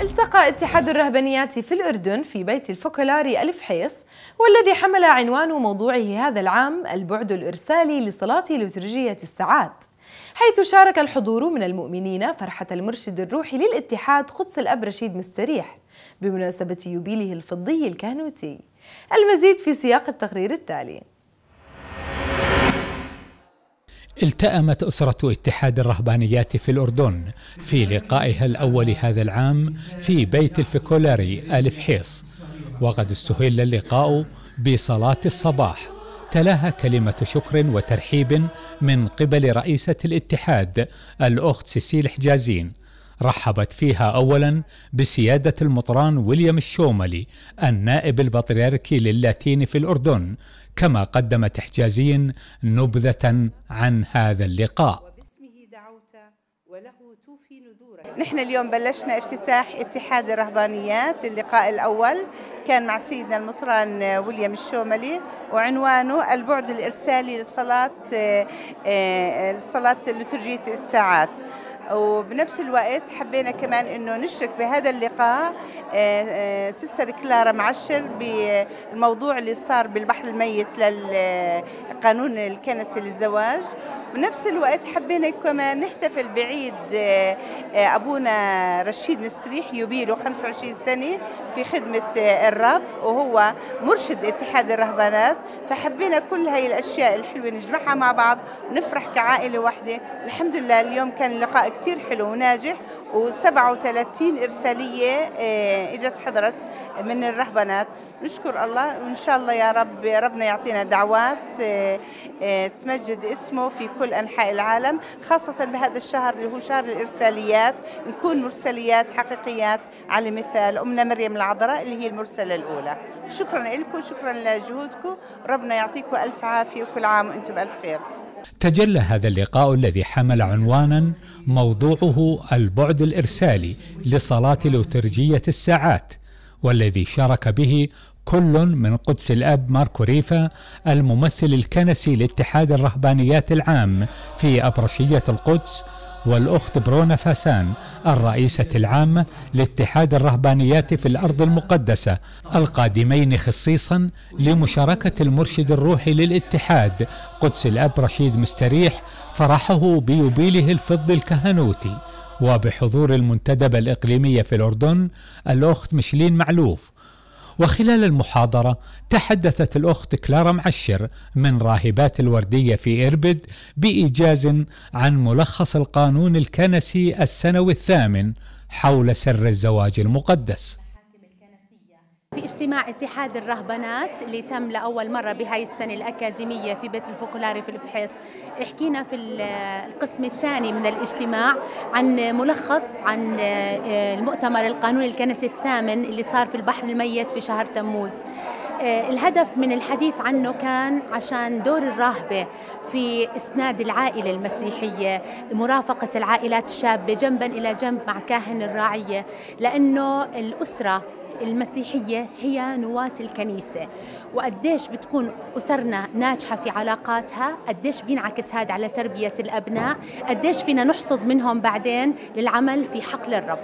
التقى اتحاد الرهبانيات في الأردن في بيت الفوكولاري ألف حيص والذي حمل عنوان موضوعه هذا العام البعد الإرسالي لصلاة لترجية الساعات. حيث شارك الحضور من المؤمنين فرحة المرشد الروحي للاتحاد قدس الأب رشيد مستريح بمناسبة يوبيله الفضي الكهنوتي. المزيد في سياق التقرير التالي. التأمت أسرة اتحاد الرهبانيات في الأردن في لقائها الأول هذا العام في بيت الفوكولاري الفحيص. وقد استهل اللقاء بصلاة الصباح تلاها كلمة شكر وترحيب من قبل رئيسة الاتحاد الأخت سيسيل حجازين. رحبت فيها أولا بسيادة المطران ويليام الشوملي النائب البطريركي للاتين في الأردن كما قدمت حجازين نبذة عن هذا اللقاء. نحن اليوم بلشنا افتتاح اتحاد الرهبانيات اللقاء الأول كان مع سيدنا المطران ويليام الشوملي وعنوانه البعد الإرسالي لصلاة صلاة لترجية الساعات. وبنفس الوقت حبينا كمان إنه نشرك بهذا اللقاء سيستر كلارا معشر بالموضوع اللي صار بالبحر الميت للقانون الكنسي للزواج. بنفس الوقت حبينا كمان نحتفل بعيد أبونا رشيد مستريح يوبيله 25 سنة في خدمة الرب وهو مرشد اتحاد الرهبانات. فحبينا كل هاي الأشياء الحلوة نجمعها مع بعض ونفرح كعائلة واحدة. الحمد لله اليوم كان اللقاء كثير حلو وناجح و37 إرسالية إجت حضرت من الرهبانات. نشكر الله وإن شاء الله يا رب ربنا يعطينا دعوات تمجد اسمه في كل أنحاء العالم خاصة بهذا الشهر اللي هو شهر الإرساليات. نكون مرسليات حقيقيات على مثال أمنا مريم العذراء اللي هي المرسلة الأولى. شكرا لكم شكرا لجهودكم. ربنا يعطيكم ألف عافية وكل عام وأنتم بألف خير. تجلى هذا اللقاء الذي حمل عنوانا موضوعه البعد الإرسالي لصلاة لوترجية الساعات. والذي شارك به كل من قدس الأب ماركو ريفا الممثل الكنسي لاتحاد الرهبانيات العام في أبرشية القدس والأخت برونا فاسان الرئيسة العامة لاتحاد الرهبانيات في الأرض المقدسة القادمين خصيصا لمشاركة المرشد الروحي للاتحاد قدس الأب رشيد مستريح فرحه بيوبيله الفض الكهنوتي. وبحضور المنتدبة الإقليمية في الأردن الأخت مشلين معلوف. وخلال المحاضرة تحدثت الأخت كلارا معشر من راهبات الوردية في إربد بإيجاز عن ملخص القانون الكنسي السنوي الثامن حول سر الزواج المقدس. في اجتماع اتحاد الرهبنات اللي تم لأول مرة بهاي السنة الأكاديمية في بيت الفوكولاري في الفحيص. حكينا في القسم الثاني من الاجتماع عن ملخص عن المؤتمر القانوني الكنسي الثامن اللي صار في البحر الميت في شهر تموز. الهدف من الحديث عنه كان عشان دور الراهبة في إسناد العائلة المسيحية مرافقة العائلات الشابة جنبا إلى جنب مع كاهن الراعية لأنه الأسرة المسيحية هي نواة الكنيسة. وقديش بتكون أسرنا ناجحة في علاقاتها قديش بينعكس هذا على تربية الأبناء قديش فينا نحصد منهم بعدين للعمل في حقل الرب.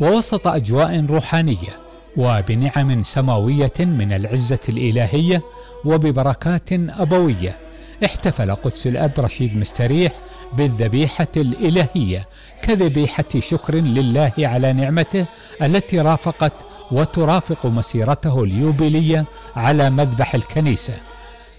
ووسط أجواء روحانية وبنعم سماوية من العزة الإلهية وببركات أبوية احتفل قدس الأب رشيد مستريح بالذبيحة الإلهية كذبيحة شكر لله على نعمته التي رافقت وترافق مسيرته اليوبيلية على مذبح الكنيسة.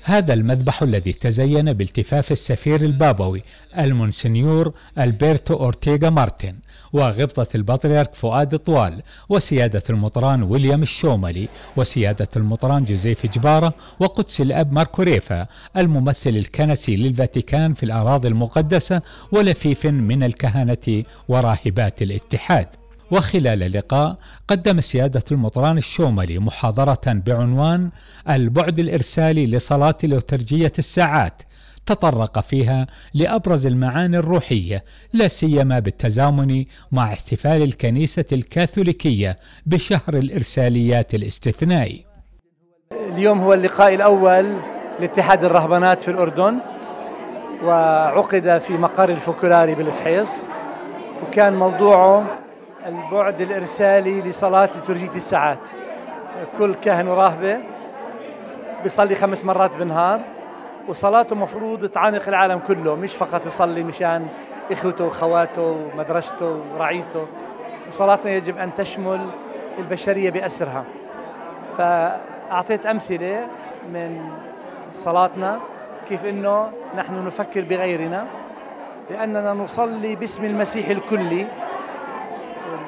هذا المذبح الذي تزين بالتفاف السفير البابوي المونسنيور ألبرتو أورتيغا مارتن وغبطة البطريرك فؤاد طوال وسيادة المطران ويليام الشوملي وسيادة المطران جوزيف جبارة وقدس الأب ماركو ريفا الممثل الكنسي للفاتيكان في الأراضي المقدسة ولفيف من الكهنة وراهبات الاتحاد. وخلال اللقاء قدم سيادة المطران الشوملي محاضرة بعنوان البعد الإرسالي لصلاة لترجية الساعات. تطرق فيها لأبرز المعاني الروحية لا سيما بالتزامن مع احتفال الكنيسة الكاثوليكية بشهر الإرساليات الاستثنائي. اليوم هو اللقاء الأول لاتحاد الرهبانات في الأردن وعقد في مقر الفوكولاري بالفحيص وكان موضوعه البعد الإرسالي لصلاة لترجية الساعات كل كاهن وراهبة بيصلي خمس مرات بالنهار وصلاته مفروض تعانق العالم كله مش فقط يصلي مشان إخوته وخواته ومدرسته ورعيته. صلاتنا يجب أن تشمل البشرية بأسرها. فأعطيت أمثلة من صلاتنا كيف أنه نحن نفكر بغيرنا لأننا نصلي باسم المسيح الكلي.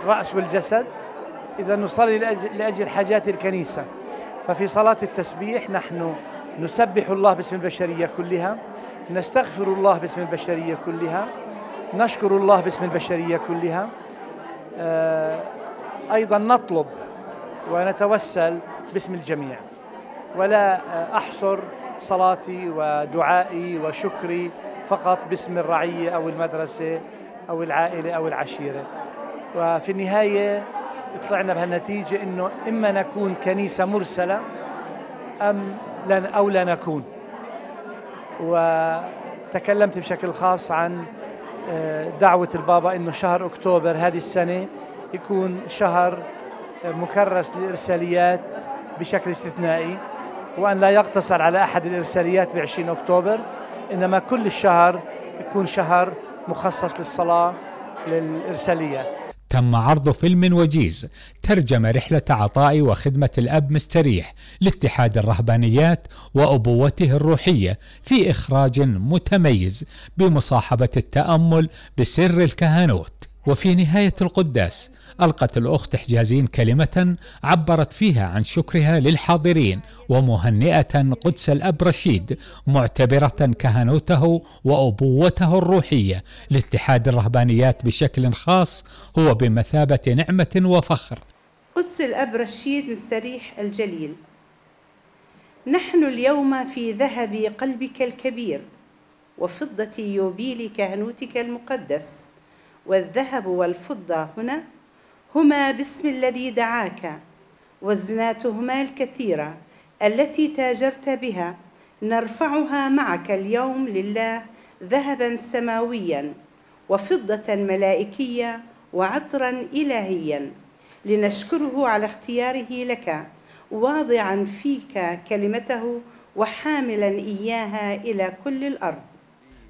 الرأس والجسد إذا نصلي لأجل, لأجل حاجات الكنيسة. ففي صلاة التسبيح نحن نسبح الله باسم البشرية كلها نستغفر الله باسم البشرية كلها نشكر الله باسم البشرية كلها آه، أيضا نطلب ونتوسل باسم الجميع. ولا أحصر صلاتي ودعائي وشكري فقط باسم الرعية أو المدرسة أو العائلة أو العشيرة. وفي النهاية طلعنا بهالنتيجة أنه إما نكون كنيسة مرسلة أم لن أو لا نكون. وتكلمت بشكل خاص عن آه، دعوة البابا أنه شهر أكتوبر هذه السنة يكون شهر مكرس للإرساليات بشكل استثنائي وأن لا يقتصر على أحد الإرساليات ب 20 أكتوبر إنما كل الشهر يكون شهر مخصص للصلاة للإرساليات. تم عرض فيلم وجيز ترجم رحلة عطاء وخدمة الأب مستريح لاتحاد الرهبانيات وأبوته الروحية في إخراج متميز بمصاحبة التأمل بسر الكهنوت. وفي نهاية القداس ألقت الأخت حجازين كلمة عبرت فيها عن شكرها للحاضرين ومهنئة قدس الأب رشيد معتبرة كهنوته وأبوته الروحية لاتحاد الرهبانيات بشكل خاص هو بمثابة نعمة وفخر. قدس الأب رشيد مستريح الجليل. نحن اليوم في ذهب قلبك الكبير وفضة يوبيل كهنوتك المقدس. والذهب والفضة هنا هما باسم الذي دعاك وزناتهما الكثيرة التي تاجرت بها. نرفعها معك اليوم لله ذهبا سماويا وفضة ملائكية وعطرا إلهيا. لنشكره على اختياره لك واضعا فيك كلمته وحاملا إياها إلى كل الأرض.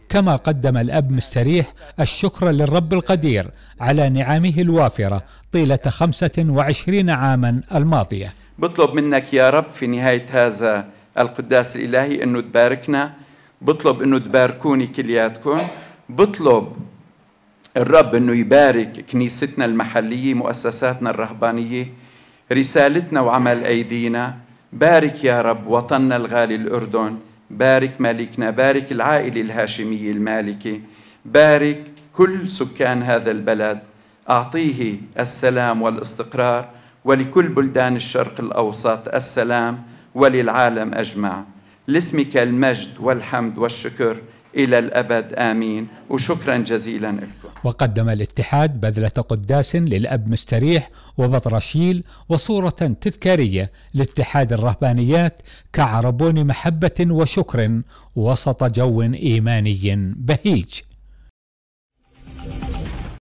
كما قدم الأب مستريح الشكر للرب القدير على نعمه الوافرة طيلة خمسة وعشرين عاما الماضية. بطلب منك يا رب في نهاية هذا القداس الإلهي أنه تباركنا بطلب أنه تباركوني كلياتكم. بطلب الرب أنه يبارك كنيستنا المحلية مؤسساتنا الرهبانية رسالتنا وعمل أيدينا. بارك يا رب وطننا الغالي الأردن. بارك ملكنا بارك العائلة الهاشمية المالكة بارك كل سكان هذا البلد. أعطيه السلام والاستقرار ولكل بلدان الشرق الأوسط السلام وللعالم أجمع. لاسمك المجد والحمد والشكر إلى الأبد آمين. وشكرا جزيلا لكم. وقدم الاتحاد بذلة قداس للأب مستريح وبطرشيل وصورة تذكارية لاتحاد الرهبانيات كعربون محبة وشكر وسط جو إيماني بهيج.